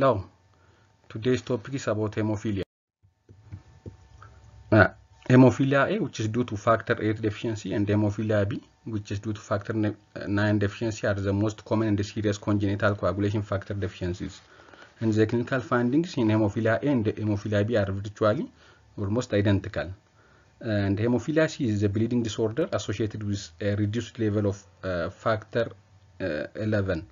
Hello, today's topic is about hemophilia. Uh, hemophilia A, which is due to factor 8 deficiency, and hemophilia B, which is due to factor 9 deficiency, are the most common and serious congenital coagulation factor deficiencies. And the clinical findings in hemophilia A and hemophilia B are virtually almost identical. And hemophilia C is a bleeding disorder associated with a reduced level of uh, factor uh, 11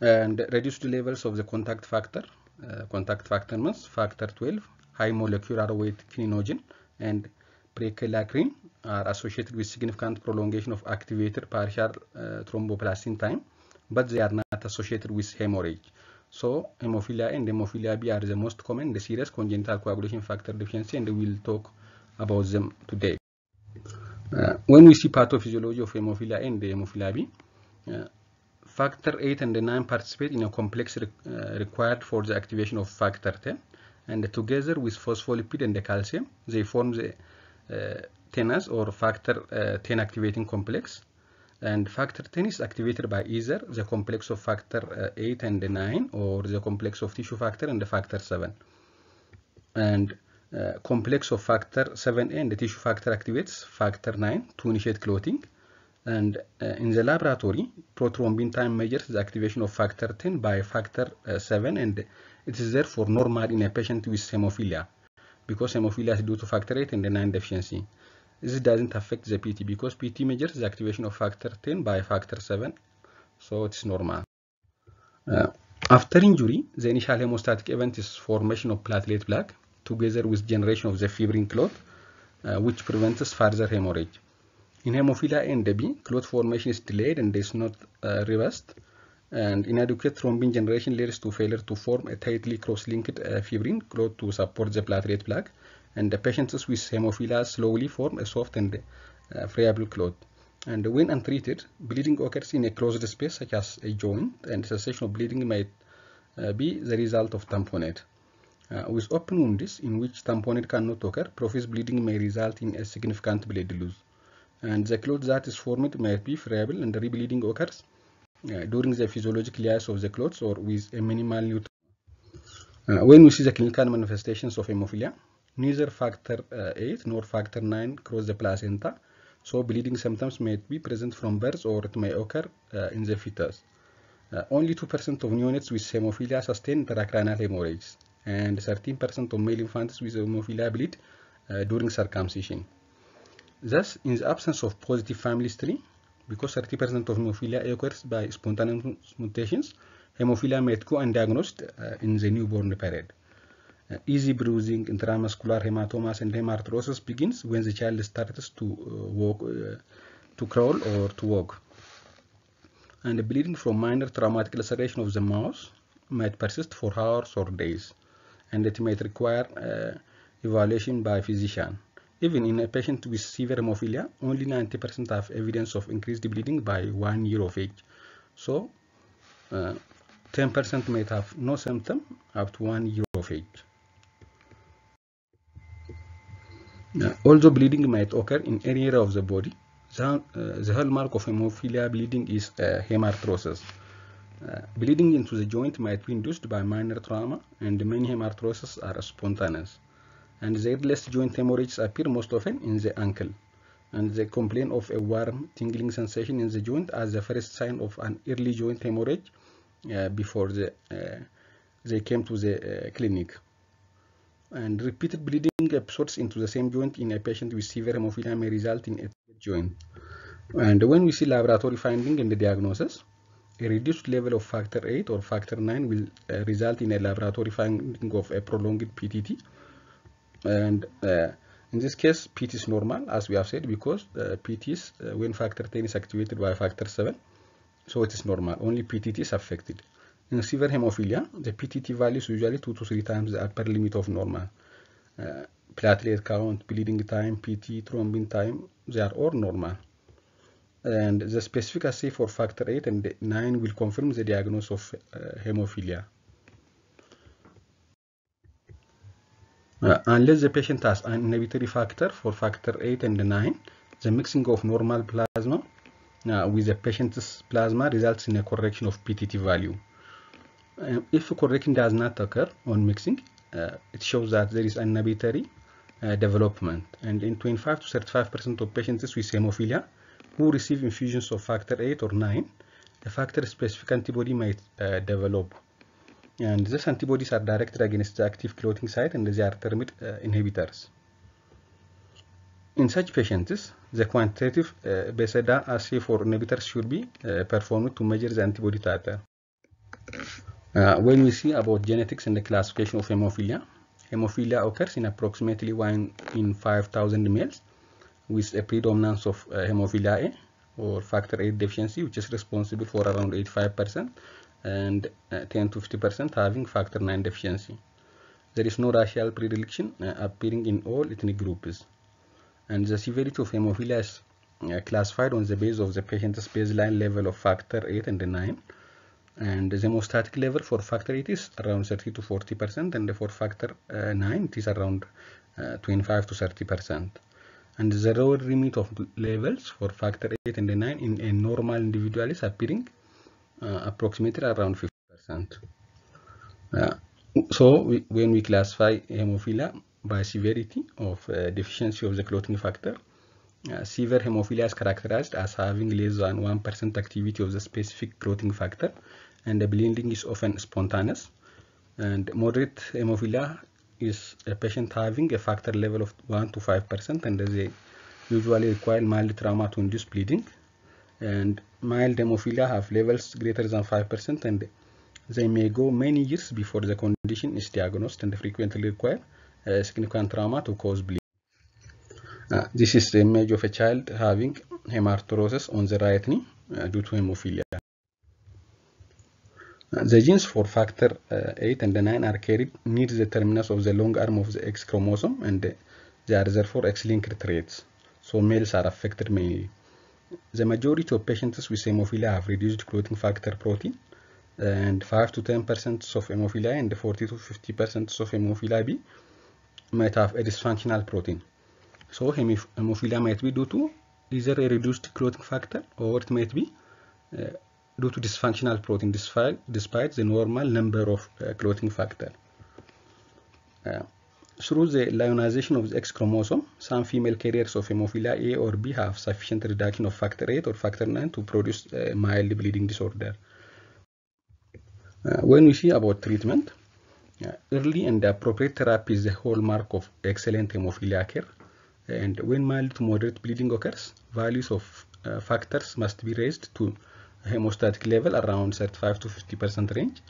and reduced levels of the contact factor. Uh, contact factor means factor 12, high molecular weight kininogen, and prekallikrein are associated with significant prolongation of activated partial uh, thromboplastin time, but they are not associated with hemorrhage. So hemophilia and hemophilia B are the most common, the serious congenital coagulation factor deficiency, and we'll talk about them today. Uh, when we see pathophysiology of hemophilia and hemophilia B, uh, factor 8 and 9 participate in a complex re uh, required for the activation of factor 10 and together with phospholipid and the calcium they form the uh, tenase or factor uh, 10 activating complex. And factor 10 is activated by either the complex of factor 8 and 9 or the complex of tissue factor and the factor 7 and uh, complex of factor 7a and the tissue factor activates factor 9 to initiate clotting and uh, in the laboratory prothrombin time measures the activation of factor 10 by factor uh, 7 and it is therefore normal in a patient with hemophilia because hemophilia is due to factor 8 and the 9 deficiency. This doesn't affect the pt because pt measures the activation of factor 10 by factor 7 so it's normal. Uh, after injury the initial hemostatic event is formation of platelet plug together with generation of the fibrin clot which prevents further hemorrhage in hemophilia A and B, clot formation is delayed and is not uh, reversed. And inadequate thrombin generation leads to failure to form a tightly cross-linked uh, fibrin clot to support the platelet plug. And the patients with hemophilia slowly form a soft and uh, friable clot. And when untreated, bleeding occurs in a closed space such as a joint, and cessation of bleeding might be the result of tamponade. with open wounds in which tamponade cannot occur, profuse bleeding may result in a significant blood loss and the clot that is formed might be friable and rebleeding occurs uh, during the physiological layers of the clots or with a minimal neutral. Uh, when we see the clinical manifestations of hemophilia, neither factor uh, 8 nor factor 9 cross the placenta, so bleeding symptoms may be present from birth or it may occur in the fetus. only 2% of neonates with hemophilia sustain intracranial hemorrhages, and 13% of male infants with hemophilia bleed during circumcision. Thus, in the absence of positive family history, because 30% of hemophilia occurs by spontaneous mutations, hemophilia may go undiagnosed uh, in the newborn period. Uh, easy bruising, intramuscular hematomas, and hemarthrosis begins when the child starts to uh, walk, to crawl, or to walk. And bleeding from minor traumatic laceration of the mouth might persist for hours or days, and it might require evaluation by physician. Even in a patient with severe hemophilia, only 90% have evidence of increased bleeding by one year of age. So, 10% uh, might have no symptom up to one year of age. Uh, although bleeding might occur in any area of the body, the, uh, the hallmark of hemophilia bleeding is hemarthrosis. bleeding into the joint might be induced by minor trauma, and many hemarthroses are spontaneous and the earliest joint hemorrhages appear most often in the ankle. And they complain of a warm tingling sensation in the joint as the first sign of an early joint hemorrhage uh, before the, uh, they came to the uh, clinic. And repeated bleeding episodes into the same joint in a patient with severe hemophilia may result in a joint. And when we see laboratory finding in the diagnosis a reduced level of factor 8 or factor 9 will result in a laboratory finding of a prolonged PTT and uh, in this case PT is normal as we have said because uh, PT is uh, when factor 10 is activated by factor 7 so it is normal. Only PTT is affected. In severe hemophilia the PTT value is usually 2 to 3 times the upper limit of normal. Platelet count bleeding time PT thrombin time they are all normal. And the specific assay for factor 8 and 9 will confirm the diagnosis of hemophilia Uh, unless the patient has an inhibitory factor for factor 8 and 9, the mixing of normal plasma uh, with the patient's plasma results in a correction of PTT value. Uh, if correction does not occur on mixing, uh, it shows that there is an inhibitory uh, development. And in 25 to 35% of patients with hemophilia who receive infusions of factor 8 or 9, a factor specific antibody might uh, develop. And these antibodies are directed against the active clotting site and they are termed uh, inhibitors. In such patients, the quantitative uh, Bethesda assay for inhibitors should be uh, performed to measure the antibody titer. Uh, when we see about genetics and the classification of hemophilia, hemophilia occurs in approximately 1 in 5,000 males with a predominance of uh, hemophilia A or factor 8 deficiency which is responsible for around 85% and uh, 10 to 50% having factor 9 deficiency. There is no racial predilection uh, appearing in all ethnic groups. And the severity of hemophilia is uh, classified on the basis of the patient's baseline level of factor 8 and 9 and the hemostatic level for factor 8 is around 30 to 40 percent and for factor uh, 9 it is around uh, 25 to 30 percent. And the lower limit of levels for factor 8 and 9 in a normal individual is appearing uh, approximately around 50 percent so we, when we classify hemophilia by severity of uh, deficiency of the clotting factor uh, severe hemophilia is characterized as having less than 1% activity of the specific clotting factor and the bleeding is often spontaneous. And moderate hemophilia is a patient having a factor level of 1 to 5% and they usually require mild trauma to induce bleeding. And mild hemophilia have levels greater than 5% and they may go many years before the condition is diagnosed and frequently require uh, significant trauma to cause bleeding. Uh, this is the image of a child having hemarthrosis on the right knee uh, due to hemophilia. Uh, the genes for factor 8 and 9 are carried near the terminus of the long arm of the X chromosome and they are therefore X-linked traits. So males are affected mainly. The majority of patients with hemophilia have reduced clotting factor protein and 5 to 10% of hemophilia and 40 to 50% of hemophilia B might have a dysfunctional protein. So hemophilia might be due to either a reduced clotting factor or it might be uh, due to dysfunctional protein despite, despite the normal number of uh, clotting factor. Uh, through the lyonization of the X chromosome, some female carriers of hemophilia A or B have sufficient reduction of factor 8 or factor 9 to produce a mild bleeding disorder. when we see about treatment, early and appropriate therapy is the hallmark of excellent hemophilia care and when mild to moderate bleeding occurs, values of uh, factors must be raised to hemostatic level around 35 to 50 percent range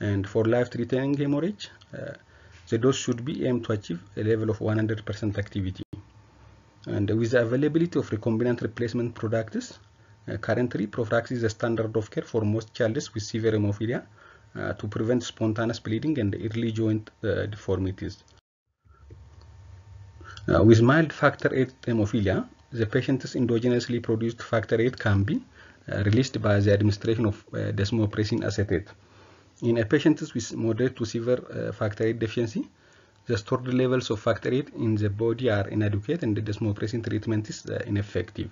and for life-threatening hemorrhage uh, the dose should be aimed to achieve a level of 100 percent activity and with the availability of recombinant replacement products uh, currently prophylaxis is the standard of care for most children with severe hemophilia uh, to prevent spontaneous bleeding and early joint uh, deformities uh, with mild factor 8 hemophilia, the patient's endogenously produced factor 8 can be uh, released by the administration of uh, desmopressin acetate. In a patient with moderate to severe uh, factor 8 deficiency, the stored levels of factor 8 in the body are inadequate and the desmopressin treatment is uh, ineffective.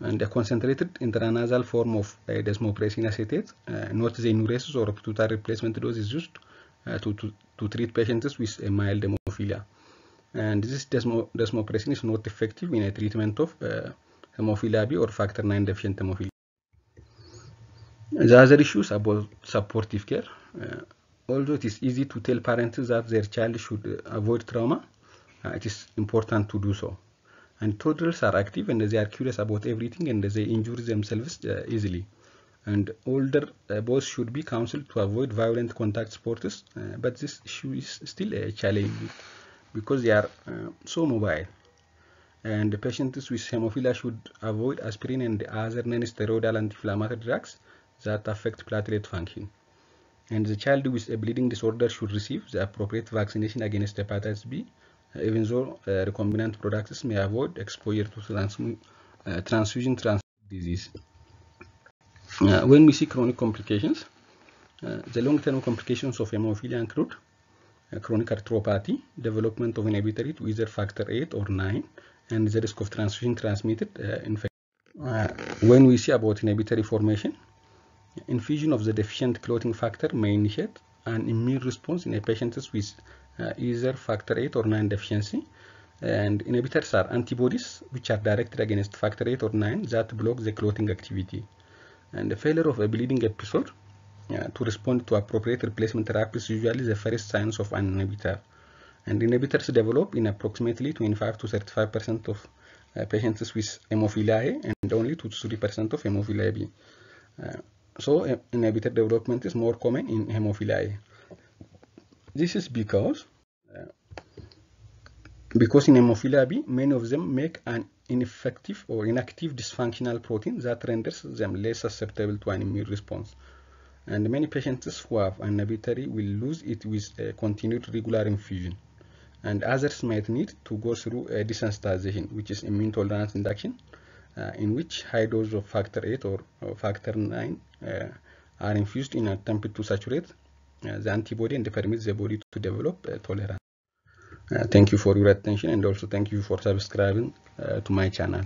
And a concentrated intranasal form of uh, desmopressin acetate, not the enuresis or pituitary replacement dose is used to, to, to treat patients with a mild hemophilia and this desmo, desmopressin is not effective in a treatment of uh, hemophilia B or factor 9 deficient hemophilia. The other issues about supportive care, uh, although it is easy to tell parents that their child should avoid trauma, uh, it is important to do so. And toddlers are active and they are curious about everything and they injure themselves uh, easily. And older uh, boys should be counseled to avoid violent contact sports, uh, but this issue is still a challenge because they are uh, so mobile and patients with hemophilia should avoid aspirin and other non-steroidal anti-inflammatory drugs that affect platelet function and the child with a bleeding disorder should receive the appropriate vaccination against hepatitis B even though uh, recombinant products may avoid exposure to transmu uh, transfusion transmitted disease uh, when we see chronic complications uh, the long-term complications of hemophilia include chronic arthropathy, development of inhibitory to either factor 8 or 9, and the risk of transfusion transmitted uh, infection. Uh, when we see about inhibitory formation, infusion of the deficient clotting factor may initiate an immune response in a patient with uh, either factor 8 or 9 deficiency. And inhibitors are antibodies which are directed against factor 8 or 9 that block the clotting activity. And the failure of a bleeding episode uh, to respond to appropriate replacement therapy is usually the first signs of an inhibitor. And inhibitors develop in approximately 25 to 35 percent of uh, patients with hemophilia A and only 2 to 3 percent of hemophilia B. So inhibitor development is more common in hemophilia. This is because uh, because in hemophilia B, many of them make an ineffective or inactive dysfunctional protein that renders them less susceptible to an immune response. And many patients who have an inhibitory will lose it with a continued regular infusion. And others might need to go through a desensitization, which is immune tolerance induction, in which high dose of factor 8 or, or factor 9 uh, are infused in attempt to saturate uh, the antibody and permit the body to develop tolerance. thank you for your attention and also thank you for subscribing to my channel.